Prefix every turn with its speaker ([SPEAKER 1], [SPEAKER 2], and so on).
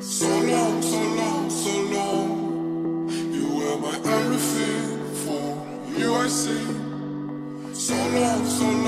[SPEAKER 1] So long, so long, so long You were my everything For you I see. So long, so long